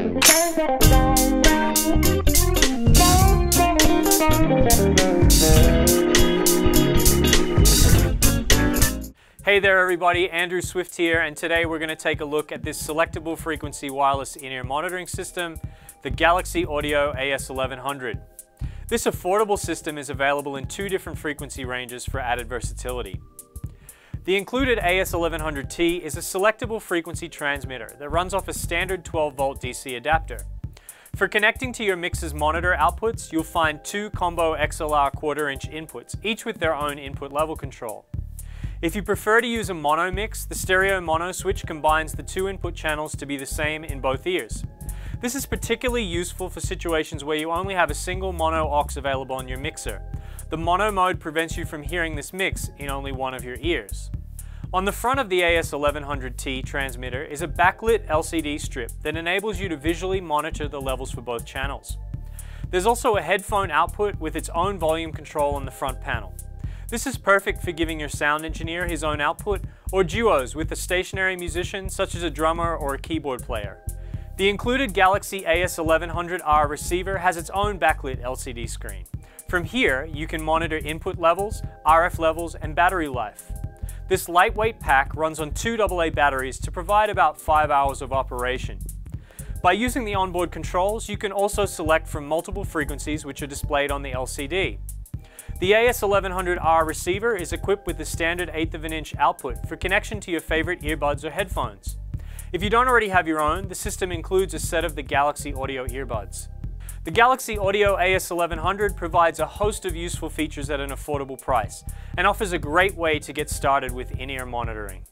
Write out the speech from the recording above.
Hey there everybody, Andrew Swift here, and today we're going to take a look at this selectable frequency wireless in-ear monitoring system, the Galaxy Audio AS1100. This affordable system is available in two different frequency ranges for added versatility. The included AS1100T is a selectable frequency transmitter that runs off a standard 12 volt DC adapter. For connecting to your mixer's monitor outputs, you'll find two combo XLR quarter inch inputs, each with their own input level control. If you prefer to use a mono mix, the stereo mono switch combines the two input channels to be the same in both ears. This is particularly useful for situations where you only have a single mono aux available on your mixer. The mono mode prevents you from hearing this mix in only one of your ears. On the front of the AS1100T transmitter is a backlit LCD strip that enables you to visually monitor the levels for both channels. There's also a headphone output with its own volume control on the front panel. This is perfect for giving your sound engineer his own output or duos with a stationary musician such as a drummer or a keyboard player. The included Galaxy AS1100R receiver has its own backlit LCD screen. From here, you can monitor input levels, RF levels, and battery life. This lightweight pack runs on two AA batteries to provide about 5 hours of operation. By using the onboard controls, you can also select from multiple frequencies which are displayed on the LCD. The AS1100R receiver is equipped with the standard 8th of an inch output for connection to your favorite earbuds or headphones. If you don't already have your own, the system includes a set of the Galaxy Audio earbuds. The Galaxy Audio AS1100 provides a host of useful features at an affordable price and offers a great way to get started with in-ear monitoring.